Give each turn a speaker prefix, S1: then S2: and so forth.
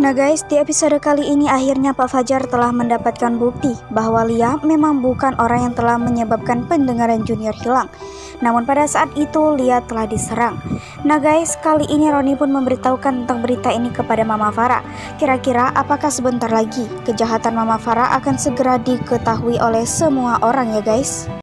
S1: Nah guys, di episode kali ini akhirnya Pak Fajar telah mendapatkan bukti bahwa Lia memang bukan orang yang telah menyebabkan pendengaran Junior hilang. Namun pada saat itu Lia telah diserang. Nah guys, kali ini Roni pun memberitahukan tentang berita ini kepada Mama Farah. Kira-kira apakah sebentar lagi kejahatan Mama Farah akan segera diketahui oleh semua orang ya guys?